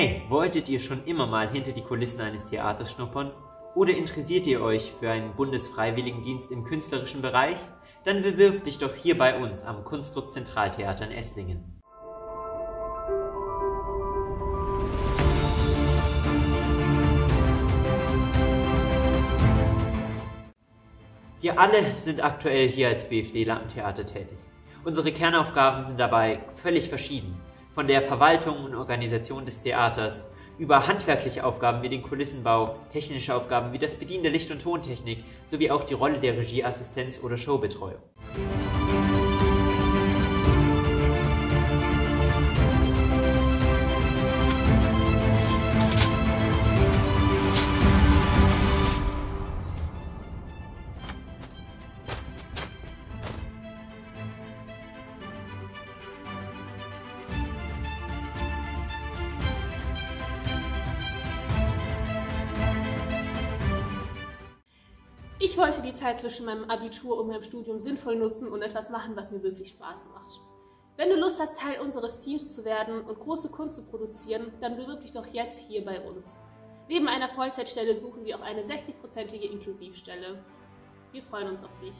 Hey, wolltet ihr schon immer mal hinter die Kulissen eines Theaters schnuppern? Oder interessiert ihr euch für einen Bundesfreiwilligendienst im künstlerischen Bereich? Dann bewirb dich doch hier bei uns am Kunstdruck Zentraltheater in Esslingen. Wir alle sind aktuell hier als BFD Lampentheater tätig. Unsere Kernaufgaben sind dabei völlig verschieden. Von der Verwaltung und Organisation des Theaters über handwerkliche Aufgaben wie den Kulissenbau, technische Aufgaben wie das Bedienen der Licht- und Tontechnik sowie auch die Rolle der Regieassistenz oder Showbetreuung. Ich wollte die Zeit zwischen meinem Abitur und meinem Studium sinnvoll nutzen und etwas machen, was mir wirklich Spaß macht. Wenn du Lust hast, Teil unseres Teams zu werden und große Kunst zu produzieren, dann bewirb dich doch jetzt hier bei uns. Neben einer Vollzeitstelle suchen wir auch eine 60-prozentige Inklusivstelle. Wir freuen uns auf dich.